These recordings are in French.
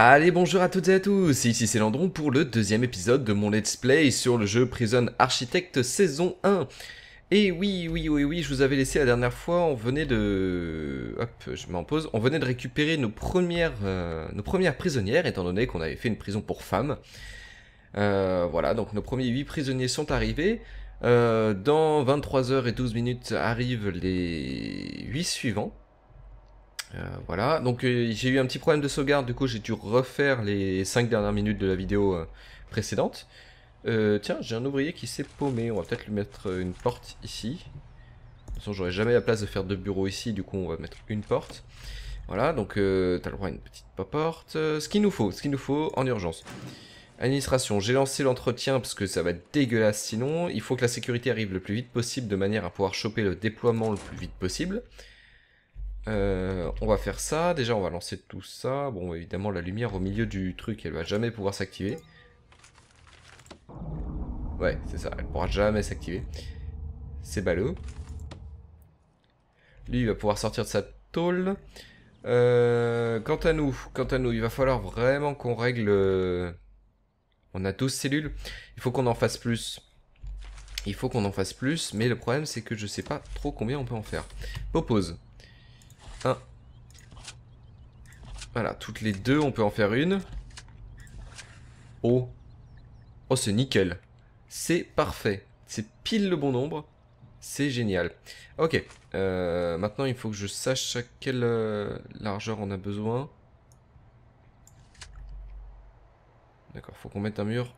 Allez bonjour à toutes et à tous, ici c'est Landron pour le deuxième épisode de mon let's play sur le jeu Prison Architect saison 1. Et oui, oui, oui, oui, je vous avais laissé la dernière fois, on venait de... Hop, je m'en pose. On venait de récupérer nos premières, euh, nos premières prisonnières, étant donné qu'on avait fait une prison pour femmes. Euh, voilà, donc nos premiers 8 prisonniers sont arrivés. Euh, dans 23h12 minutes arrivent les 8 suivants. Euh, voilà, donc euh, j'ai eu un petit problème de sauvegarde, du coup j'ai dû refaire les 5 dernières minutes de la vidéo euh, précédente. tiens, j'ai un ouvrier qui s'est paumé, on va peut-être lui mettre une porte ici. De toute façon, j'aurais jamais la place de faire deux bureaux ici, du coup on va mettre une porte. Voilà, donc t'as le droit à une petite porte. ce qu'il nous faut, ce qu'il nous faut en urgence. Administration, j'ai lancé l'entretien parce que ça va être dégueulasse sinon. Il faut que la sécurité arrive le plus vite possible de manière à pouvoir choper le déploiement le plus vite possible. Euh, on va faire ça. Déjà, on va lancer tout ça. Bon, évidemment, la lumière au milieu du truc, elle va jamais pouvoir s'activer. Ouais, c'est ça. Elle pourra jamais s'activer. C'est ballot. Lui, il va pouvoir sortir de sa tôle. Euh, quant à nous, quant à nous, il va falloir vraiment qu'on règle... Euh, on a 12 cellules. Il faut qu'on en fasse plus. Il faut qu'on en fasse plus, mais le problème c'est que je sais pas trop combien on peut en faire. Popose. 1. Voilà, toutes les deux, on peut en faire une. Oh. Oh, c'est nickel. C'est parfait. C'est pile le bon nombre. C'est génial. Ok. Euh, maintenant, il faut que je sache à quelle euh, largeur on a besoin. D'accord, faut qu'on mette un mur.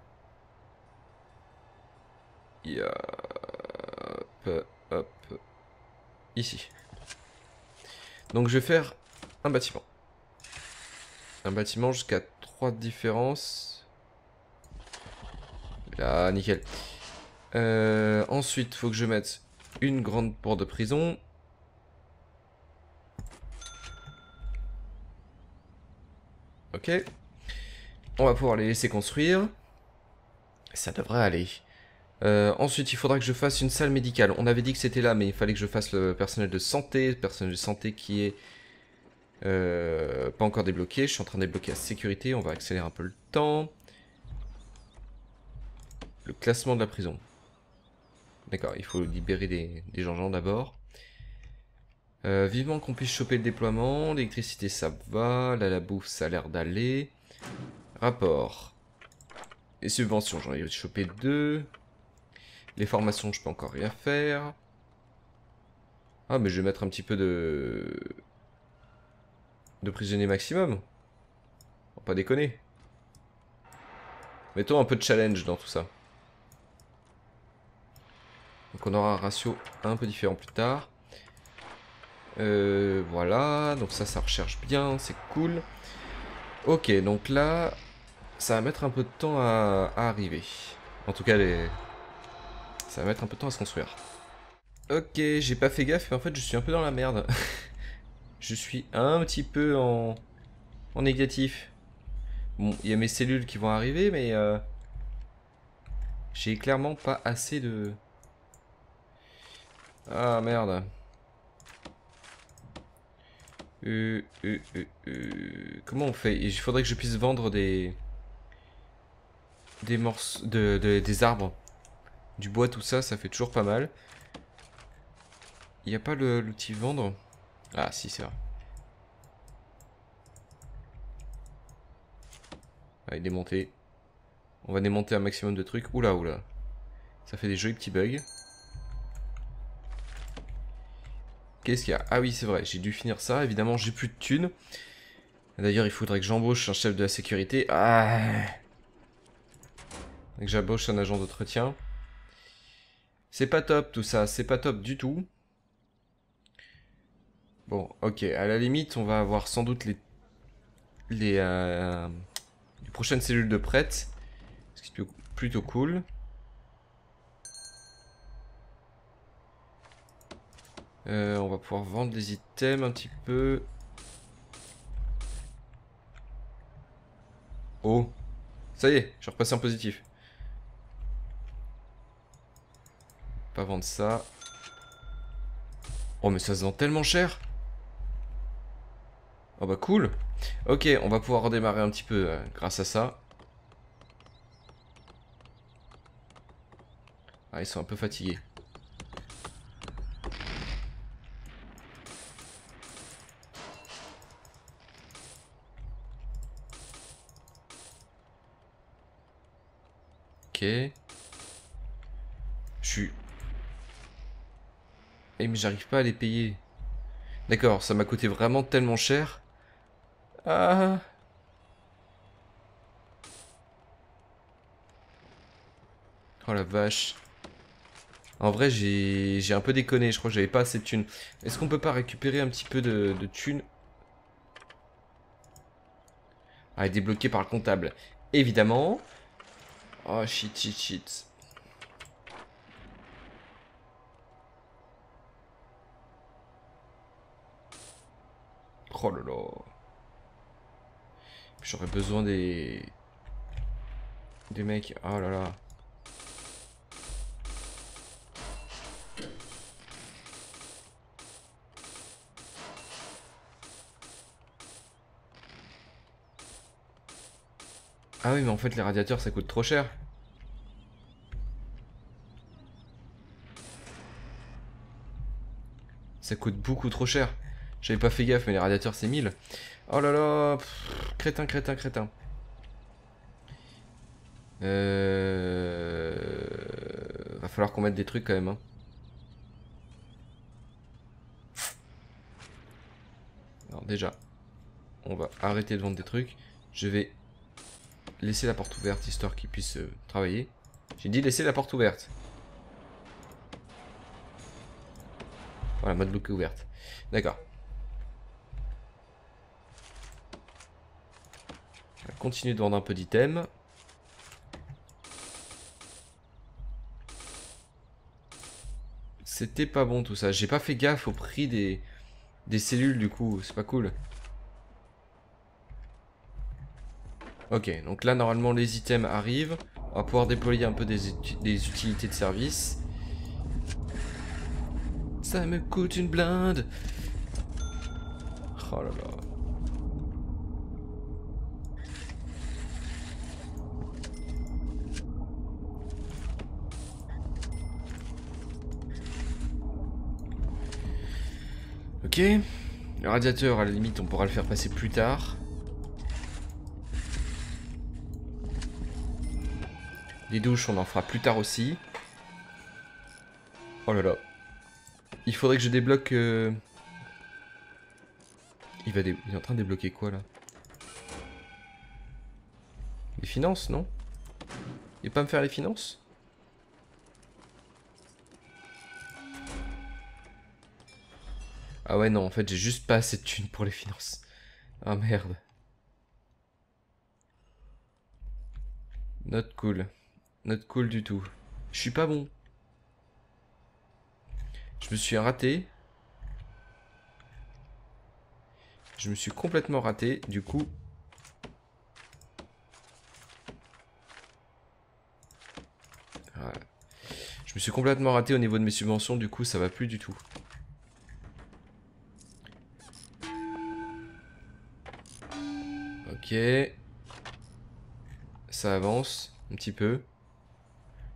Hop. Ici. Donc je vais faire un bâtiment. Un bâtiment jusqu'à 3 différences. Là, nickel. Euh, ensuite, faut que je mette une grande porte de prison. Ok. On va pouvoir les laisser construire. Ça devrait aller. Euh, ensuite, il faudra que je fasse une salle médicale. On avait dit que c'était là, mais il fallait que je fasse le personnel de santé. Le personnel de santé qui est euh, pas encore débloqué. Je suis en train de débloquer la sécurité. On va accélérer un peu le temps. Le classement de la prison. D'accord, il faut libérer des, gens d'abord. Euh, vivement qu'on puisse choper le déploiement. L'électricité, ça va. La bouffe, ça a l'air d'aller. Rapport. Et subventions, j'en ai chopé deux. Les formations, je peux encore rien faire. Ah, mais je vais mettre un petit peu de... De prisonniers maximum. Va pas déconner. Mettons un peu de challenge dans tout ça. Donc on aura un ratio un peu différent plus tard. Euh, voilà, donc ça, ça recherche bien, c'est cool. Ok, donc là, ça va mettre un peu de temps à arriver. En tout cas, les, ça va mettre un peu de temps à se construire. Ok, j'ai pas fait gaffe, mais en fait je suis un peu dans la merde. je suis un petit peu en, en négatif. Bon, il y a mes cellules qui vont arriver, mais euh, j'ai clairement pas assez de... Ah merde. Euh, euh, comment on fait? Il faudrait que je puisse vendre des des morceaux de, des arbres du bois, tout ça, ça fait toujours pas mal. Il n'y a pas l'outil vendre? Ah, si, c'est vrai. Allez, démonter. On va démonter un maximum de trucs. Oula, oula. Ça fait des jolis petits bugs. Qu'est-ce qu'il y a? Ah oui, c'est vrai, j'ai dû finir ça. Évidemment, j'ai plus de thunes. D'ailleurs, il faudrait que j'embauche un chef de la sécurité. Ah que j'embauche un agent d'entretien. C'est pas top tout ça, c'est pas top du tout. Bon, ok, à la limite, on va avoir sans doute les, euh, prochaines cellules de prête. Ce qui est plutôt cool. Euh, on va pouvoir vendre des items un petit peu. Oh, ça y est, je repasse en positif. Pas vendre ça. Oh mais ça se vend tellement cher Oh bah cool Ok, on va pouvoir redémarrer un petit peu euh, grâce à ça. Ah, ils sont un peu fatigués. Ok. Je suis... Eh mais j'arrive pas à les payer. D'accord, ça m'a coûté vraiment tellement cher. Ah Oh la vache. En vrai, j'ai un peu déconné. Je crois que j'avais pas assez de thunes. Est-ce qu'on peut pas récupérer un petit peu de, thunes? Ah, débloqué par le comptable. Évidemment. Oh, shit, shit, shit. Oh là là. J'aurais besoin des... Des mecs. Oh là là. Ah oui, mais en fait, les radiateurs, ça coûte trop cher. Ça coûte beaucoup trop cher. J'avais pas fait gaffe, mais les radiateurs, c'est 1000. Oh là là, crétin, crétin, crétin. Euh... Va falloir qu'on mette des trucs quand même. Hein. Alors déjà, on va arrêter de vendre des trucs. Je vais laisser la porte ouverte histoire qu'il puisse euh, travailler. J'ai dit laisser la porte ouverte. Voilà, mode bloqué ouverte. D'accord. Vais continuer de vendre un peu d'items. C'était pas bon tout ça. J'ai pas fait gaffe au prix des, des cellules du coup. C'est pas cool. Ok, donc là, normalement, les items arrivent. On va pouvoir déployer un peu des, des utilités de service. Ça me coûte une blinde. Oh là là. Ok. Le radiateur, à la limite, on pourra le faire passer plus tard. Les douches, on en fera plus tard aussi. Oh là là. Il faudrait que je débloque... Euh, il, est en train de débloquer quoi, là? Les finances, non? Il va pas me faire les finances? Ah ouais, non, en fait, j'ai juste pas assez de thunes pour les finances. Ah merde. Not cool. Not cool du tout. Je suis pas bon. Je me suis raté. Je me suis complètement raté, du coup. Je me suis complètement raté au niveau de mes subventions, du coup ça va plus du tout. Ça avance un petit peu.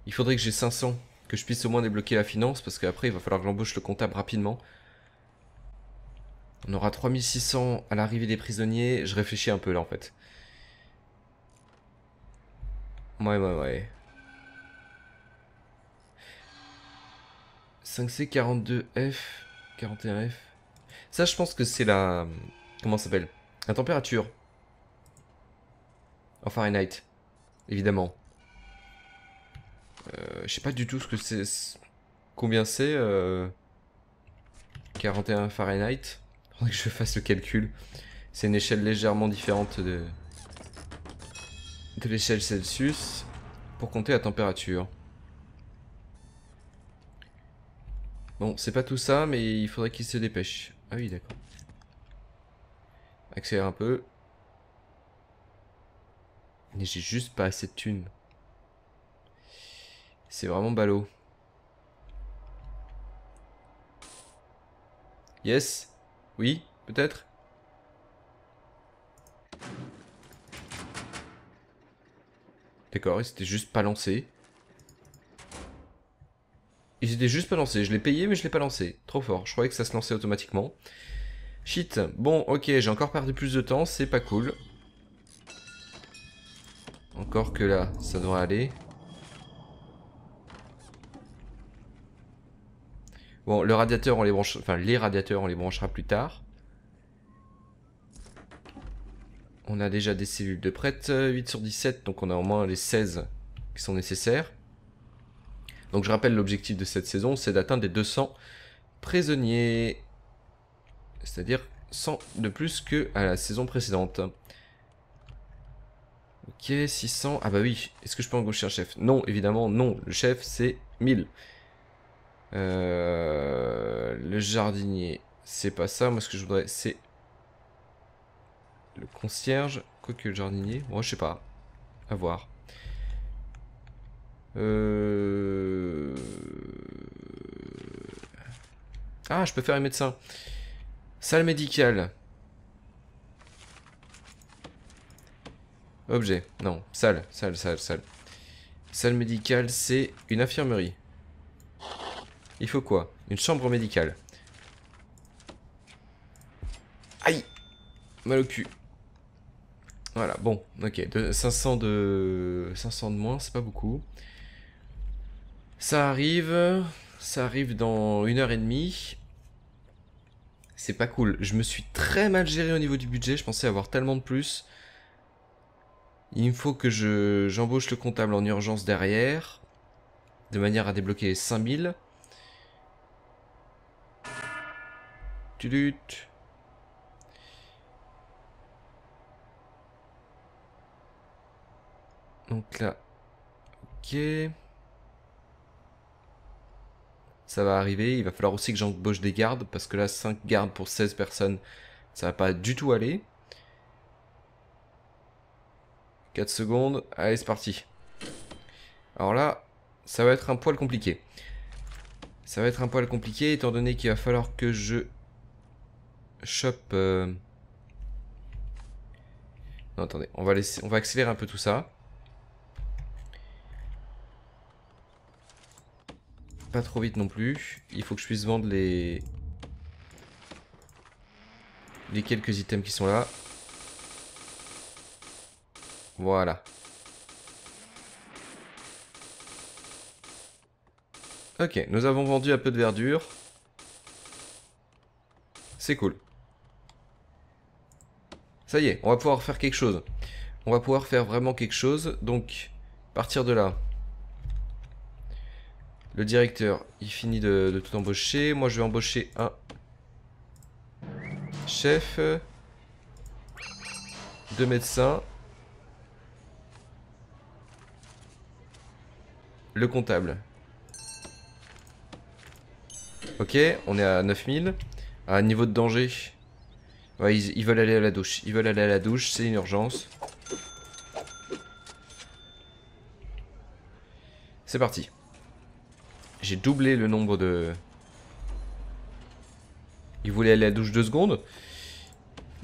Il faudrait que j'ai 500, que je puisse au moins débloquer la finance, parce qu'après il va falloir que j'embauche le comptable rapidement. On aura 3600 à l'arrivée des prisonniers, je réfléchis un peu là en fait. Ouais, ouais, ouais. 5C, 42F, 41F. Ça, je pense que c'est la... Comment ça s'appelle? La température. En Fahrenheit. Évidemment. Euh, je sais pas du tout ce que c'est. Combien c'est 41 euh, Fahrenheit. Faudrait que je fasse le calcul. C'est une échelle légèrement différente de, de l'échelle Celsius pour compter la température. Bon, c'est pas tout ça, mais il faudrait qu'il se dépêche. Ah oui, d'accord. Accélère un peu. Mais j'ai juste pas assez de thunes. C'est vraiment ballot. Yes Oui Peut-être D'accord, il s'était juste pas lancé. Il s'était juste pas lancé. Je l'ai payé, mais je l'ai pas lancé. Trop fort. Je croyais que ça se lançait automatiquement. Shit. Bon, ok, j'ai encore perdu plus de temps. C'est pas cool. Encore que là, ça devrait aller. Bon, le radiateur, on les radiateurs, on les branchera plus tard. On a déjà des cellules de prête, 8 sur 17, donc on a au moins les 16 qui sont nécessaires. Donc je rappelle l'objectif de cette saison, c'est d'atteindre les 200 prisonniers. C'est-à-dire 100 de plus que à la saison précédente. Ok, 600. Ah bah oui, est-ce que je peux embaucher un chef? Non, évidemment, non. Le chef, c'est 1000. Euh, le jardinier, c'est pas ça. Moi, ce que je voudrais, c'est le concierge. Quoique le jardinier, moi, je sais pas. À voir. Euh... Ah, je peux faire un médecin. Salle médicale. Objet. Non, salle, salle, salle, salle. Salle médicale, c'est une infirmerie. Il faut quoi? Une chambre médicale. Aïe Mal au cul. Voilà, bon, ok. De 500 de... 500 de moins, c'est pas beaucoup. Ça arrive... Ça arrive dans une heure et demie. C'est pas cool. Je me suis très mal géré au niveau du budget. Je pensais avoir tellement de plus. Il me faut que je j'embauche le comptable en urgence derrière. De manière à débloquer les 5000. luttes. Donc là, ok. Ça va arriver. Il va falloir aussi que j'embauche des gardes. Parce que là, 5 gardes pour 16 personnes, ça va pas du tout aller. 4 secondes. Allez, c'est parti. Alors là, ça va être un poil compliqué. Ça va être un poil compliqué étant donné qu'il va falloir que je chope... Euh, non, attendez, on va, on va accélérer un peu tout ça. Pas trop vite non plus. Il faut que je puisse vendre les... Les quelques items qui sont là. Voilà. Ok, nous avons vendu un peu de verdure. C'est cool. Ça y est, on va pouvoir faire quelque chose. On va pouvoir faire vraiment quelque chose. Donc, partir de là. Le directeur, il finit de, tout embaucher. Moi, je vais embaucher un chef. Deux médecins. Le comptable. Ok, on est à 9000. À niveau de danger. Ouais, ils, veulent aller à la douche. Ils veulent aller à la douche, c'est une urgence. C'est parti. J'ai doublé le nombre de... Ils voulaient aller à la douche deux secondes.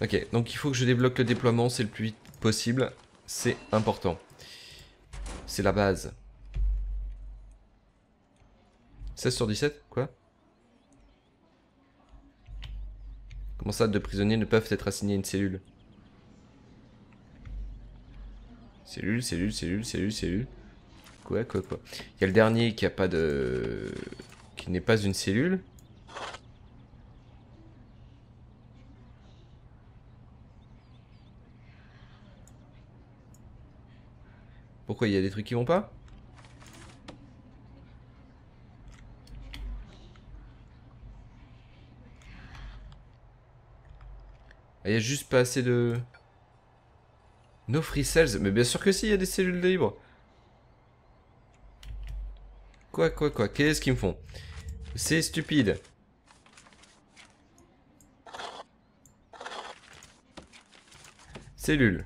Ok, donc il faut que je débloque le déploiement, c'est le plus vite possible. C'est important. C'est la base. 16 sur 17 Quoi Comment ça, deux prisonniers ne peuvent être assignés à une cellule? Cellule, cellule, cellule, cellule, cellule. Quoi, quoi, quoi. Il y a le dernier qui a pas de... qui n'est pas une cellule. Pourquoi il y a des trucs qui vont pas? Il y a juste pas assez de... No free cells Mais bien sûr que si, il y a des cellules libres. Quoi, quoi, quoi Qu'est-ce qu'ils me font? C'est stupide. Cellules.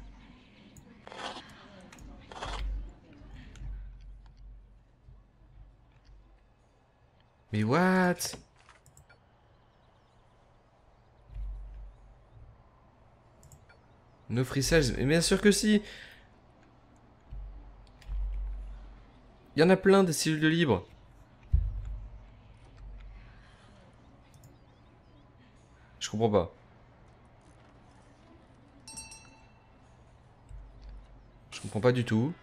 Mais what? No free mais bien sûr que si Il y en a plein des cellules de libre. Je comprends pas. Je comprends pas du tout.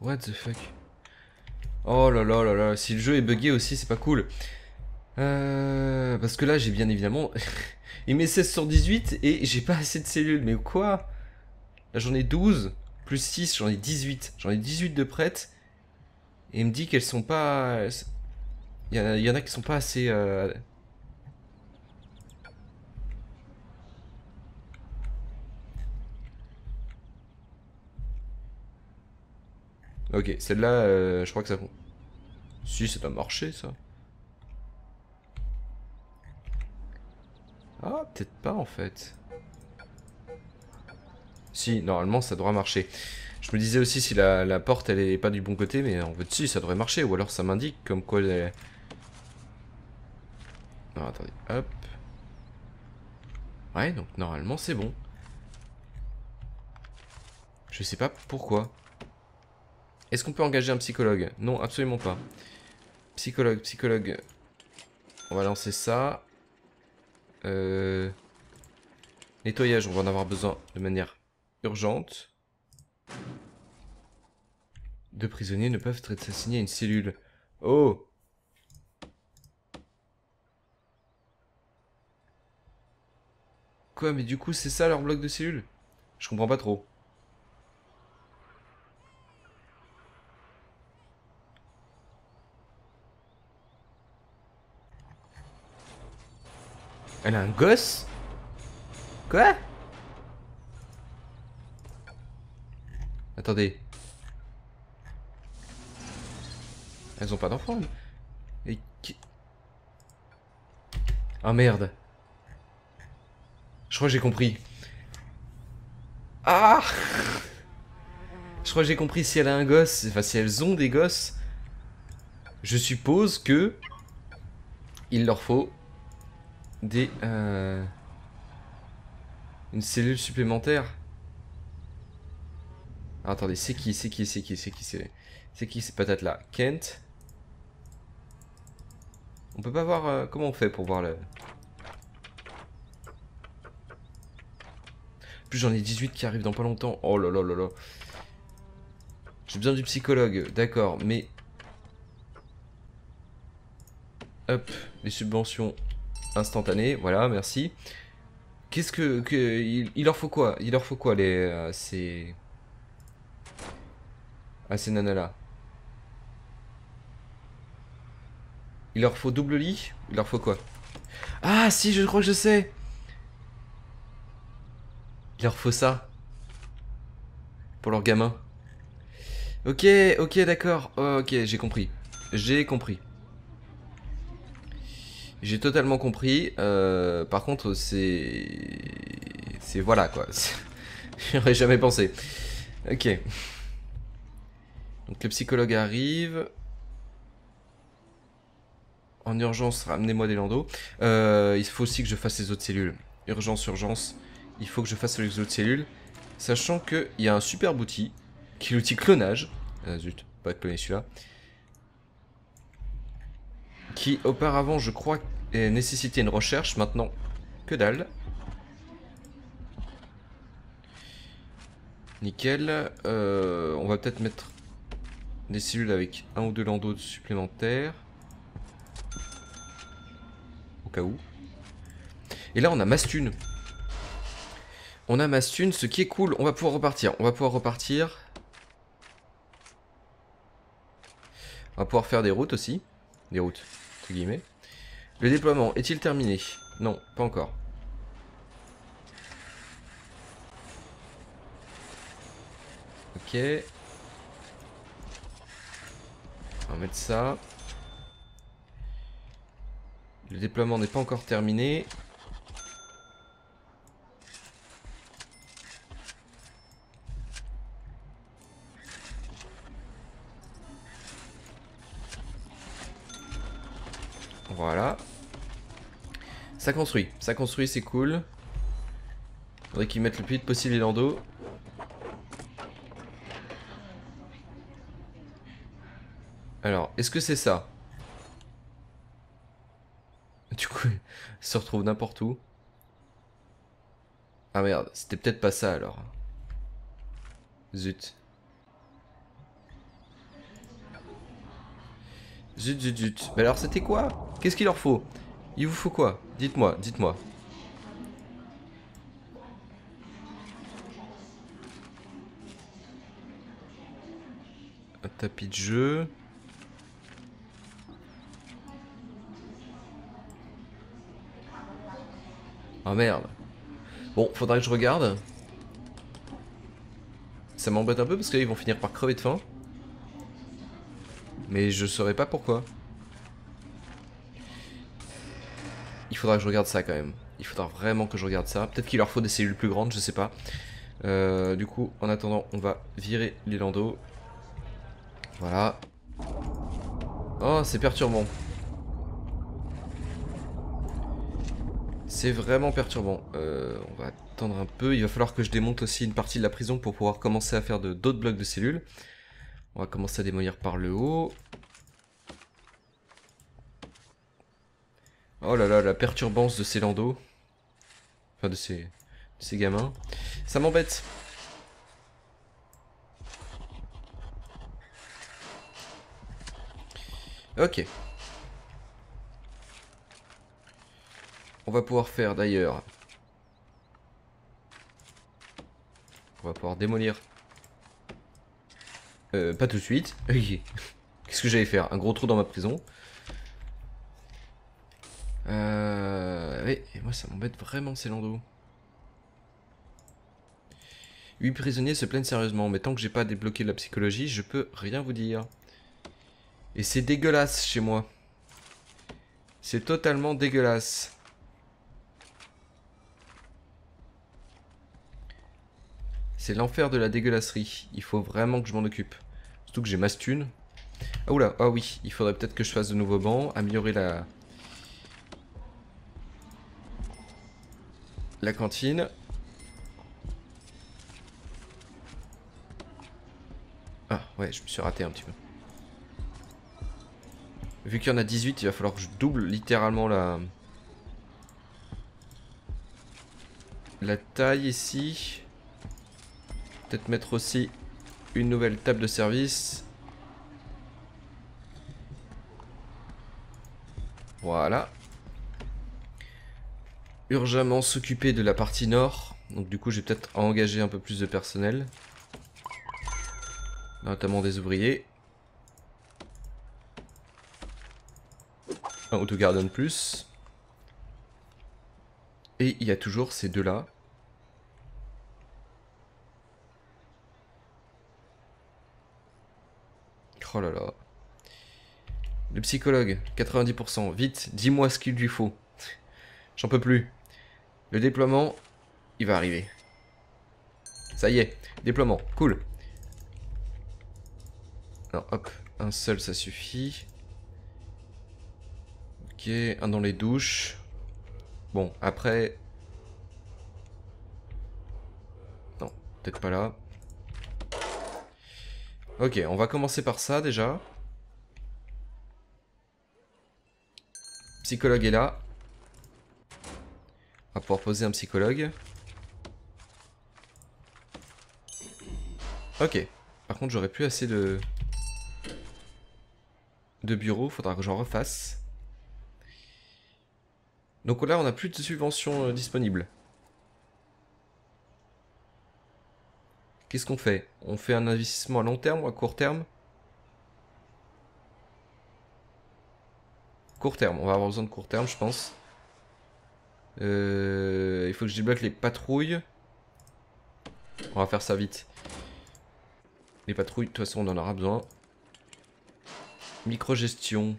What the fuck? Oh là là là là, si le jeu est buggé aussi, c'est pas cool. Euh, parce que là, j'ai bien évidemment... il met 16 sur 18 et j'ai pas assez de cellules. Mais quoi? Là, j'en ai 12. Plus 6, j'en ai 18. J'en ai 18 de prêtes. Et il me dit qu'elles sont pas... Il y, en a, qui sont pas assez... Euh, ok, celle-là, euh, je crois que ça... Si, ça doit marcher, ça. Ah, peut-être pas, en fait. Si, normalement, ça devrait marcher. Je me disais aussi si la, porte, elle est pas du bon côté, mais en fait, si, ça devrait marcher. Ou alors, ça m'indique comme quoi elle. Non, attendez, hop. Ouais, donc normalement c'est bon. Je sais pas pourquoi. Est-ce qu'on peut engager un psychologue? Non, absolument pas. Psychologue, psychologue. On va lancer ça. Euh... Nettoyage, on va en avoir besoin de manière urgente. Deux prisonniers ne peuvent être assignés à une cellule. Oh Quoi, mais du coup, c'est ça leur bloc de cellules? Je comprends pas trop. Elle a un gosse Quoi? Attendez. Elles ont pas d'enfants. Et qui... Ah merde. Je crois que j'ai compris. Ah Je crois j'ai compris si elle a un gosse, enfin si elles ont des gosses. Je suppose que il leur faut des euh, une cellule supplémentaire. attendez, c'est qui, c'est qui, c'est qui, c'est qui, c'est c'est qui ces patates là Kent? On peut pas voir euh, comment on fait pour voir le plus j'en ai 18 qui arrivent dans pas longtemps. Oh là là là là. J'ai besoin du psychologue, d'accord, mais... Hop, les subventions instantanées, voilà, merci. Qu'est-ce que... que il, leur faut quoi? Il leur faut quoi, les... Euh, ces... Ah, ces nanas-là? Il leur faut double lit? Il leur faut quoi? Ah, si, je crois que je sais il leur faut ça. Pour leur gamin. Ok, ok, d'accord. ok, j'ai compris. J'ai compris. J'ai totalement compris. Euh, par contre, c'est... C'est voilà, quoi. J'aurais jamais pensé. Ok. Donc le psychologue arrive. En urgence, ramenez-moi des landos. Euh, il faut aussi que je fasse les autres cellules. Urgence, urgence il faut que je fasse les autres cellules. Sachant qu'il y a un super outil, qui est l'outil clonage. Ah zut, pas cloner celui-là. Qui auparavant, je crois, nécessitait une recherche. Maintenant, que dalle. Nickel. Euh, on va peut-être mettre des cellules avec un ou deux landos supplémentaires. Au cas où. Et là, on a Mastune. On a Mastune, ce qui est cool. On va pouvoir repartir. On va pouvoir repartir. On va pouvoir faire des routes aussi. Des routes, Le déploiement est-il terminé? Non, pas encore. Ok. On va mettre ça. Le déploiement n'est pas encore terminé. Ça construit, ça construit, c'est cool. Faudrait qu'ils mettent le plus vite possible les landos. Alors, est-ce que c'est ça? Du coup, il se retrouve n'importe où. Ah merde, c'était peut-être pas ça alors. Zut. Zut, zut, zut. Mais alors c'était quoi? Qu'est-ce qu'il leur faut? Il vous faut quoi? Dites-moi, dites-moi. Un tapis de jeu. Ah merde. Bon, faudrait que je regarde. Ça m'embête un peu parce qu'ils vont finir par crever de faim. Mais je saurais pas pourquoi. Faudra que je regarde ça quand même. Il faudra vraiment que je regarde ça. Peut-être qu'il leur faut des cellules plus grandes, je sais pas. Euh, du coup, en attendant, on va virer les landos. Voilà. Oh, c'est perturbant. C'est vraiment perturbant. Euh, on va attendre un peu. Il va falloir que je démonte aussi une partie de la prison pour pouvoir commencer à faire d'autres blocs de cellules. On va commencer à démolir par le haut. Oh là là, la perturbance de ces landos. Enfin, de ces, de ces gamins. Ça m'embête. Ok. On va pouvoir faire d'ailleurs... On va pouvoir démolir... Euh, pas tout de suite. Qu'est-ce que j'allais faire? Un gros trou dans ma prison. Euh... Oui, et moi ça m'embête vraiment ces landos. 8 prisonniers se plaignent sérieusement, mais tant que j'ai pas débloqué la psychologie, je peux rien vous dire. Et c'est dégueulasse chez moi. C'est totalement dégueulasse. C'est l'enfer de la dégueulasserie. Il faut vraiment que je m'en occupe. Surtout que j'ai ma stune. Ah oula, ah oui, il faudrait peut-être que je fasse de nouveaux bancs, améliorer la... La cantine. Ah ouais, je me suis raté un petit peu. Vu qu'il y en a 18, il va falloir que je double littéralement la... La taille ici. Peut-être mettre aussi une nouvelle table de service. Voilà. Urgemment s'occuper de la partie nord. Donc du coup, j'ai peut-être engager un peu plus de personnel. Notamment des ouvriers. Un autogarden plus. Et il y a toujours ces deux-là. Oh là là. Le psychologue, 90%. Vite, dis-moi ce qu'il lui faut. J'en peux plus. Le déploiement, il va arriver. Ça y est, déploiement, cool. Alors hop, un seul ça suffit. Ok, un dans les douches. Bon, après... Non, peut-être pas là. Ok, on va commencer par ça déjà. Psychologue est là. Va pouvoir poser un psychologue. Ok. Par contre, j'aurais plus assez de... De bureaux. Faudra que j'en refasse. Donc là, on n'a plus de subventions euh, disponibles. Qu'est-ce qu'on fait? On fait un investissement à long terme ou à court terme? Court terme, on va avoir besoin de court terme je pense. Euh, il faut que je débloque les patrouilles. On va faire ça vite. Les patrouilles, de toute façon on en aura besoin. Microgestion.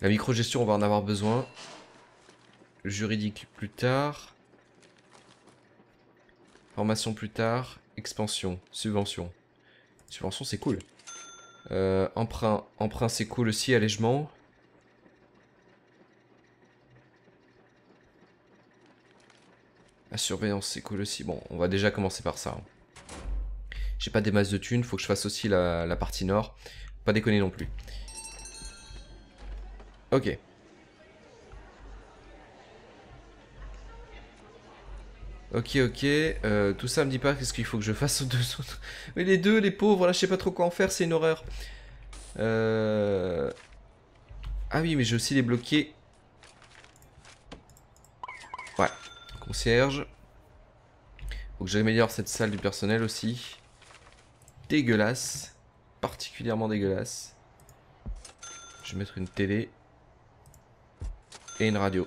La microgestion on va en avoir besoin. Juridique plus tard. Formation plus tard. Expansion. Subvention. Subvention, c'est cool. Euh, emprunt. Emprunt, c'est cool aussi. Allègement. La surveillance, c'est cool aussi. Bon, on va déjà commencer par ça. hein. J'ai pas des masses de thunes, faut que je fasse aussi la, partie nord. Pas déconner non plus. Ok. Ok, ok. Euh, tout ça me dit pas qu'est-ce qu'il faut que je fasse aux deux autres. Mais les deux, les pauvres, là, je sais pas trop quoi en faire, c'est une horreur. Euh... Ah oui, mais j'ai aussi les bloquer. Ouais. Concierge. Faut que j'améliore cette salle du personnel aussi. Dégueulasse. Particulièrement dégueulasse. Je vais mettre une télé. Et une radio.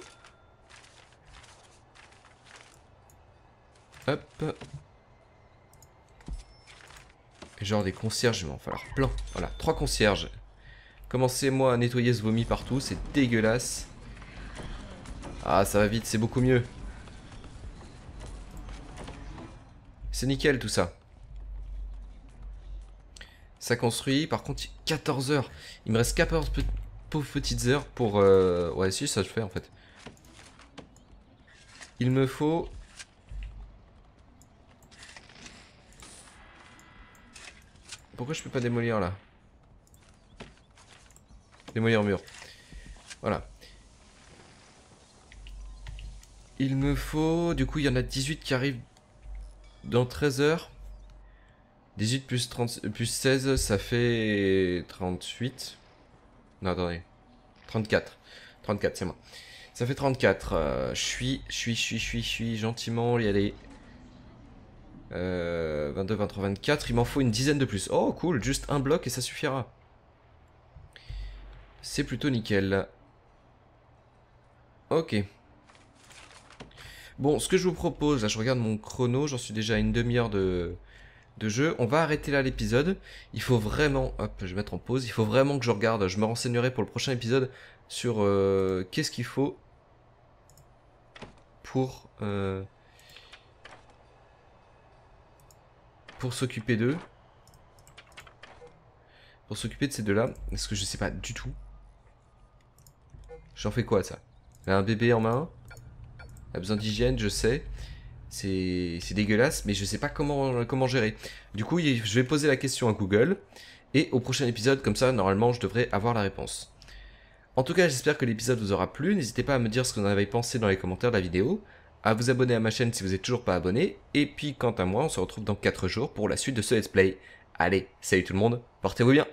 Hop. Genre des concierges, il va en falloir plein. Voilà, trois concierges. Commencez-moi à nettoyer ce vomi partout, c'est dégueulasse. Ah, ça va vite, c'est beaucoup mieux. C'est nickel tout ça. Ça construit, par contre, 14 heures. Il me reste 14 pe- pauvres petites heures pour... euh, Ouais, si, ça je fais en fait. Il me faut... Pourquoi je peux pas démolir là? Démolir mur. Voilà. Il me faut... Du coup, il y en a 18 qui arrivent dans 13 heures. 18 plus, 30, plus 16, ça fait 38. Non, attendez. 34. 34, c'est moi. Ça fait 34. euh, je suis, je suis, je suis, je suis, gentiment y aller. Euh, 22, 23, 24. Il m'en faut une dizaine de plus. Oh, cool. Juste un bloc et ça suffira. C'est plutôt nickel. Ok. Bon, ce que je vous propose, là je regarde mon chrono, j'en suis déjà à une demi-heure de, jeu. On va arrêter là l'épisode. Il faut vraiment, hop, je vais mettre en pause. Il faut vraiment que je regarde. Je me renseignerai pour le prochain épisode sur euh, qu'est-ce qu'il faut pour euh, pour s'occuper d'eux. Pour s'occuper de ces deux-là. Parce que je sais pas du tout. J'en fais quoi ça? Un bébé en main? A besoin d'hygiène, je sais. C'est dégueulasse, mais je sais pas comment, comment gérer. Du coup, je vais poser la question à Google. Et au prochain épisode, comme ça, normalement, je devrais avoir la réponse. En tout cas, j'espère que l'épisode vous aura plu. N'hésitez pas à me dire ce que vous en avez pensé dans les commentaires de la vidéo. À vous abonner à ma chaîne si vous n'êtes toujours pas abonné. Et puis, quant à moi, on se retrouve dans 4 jours pour la suite de ce let's play. Allez, salut tout le monde, portez-vous bien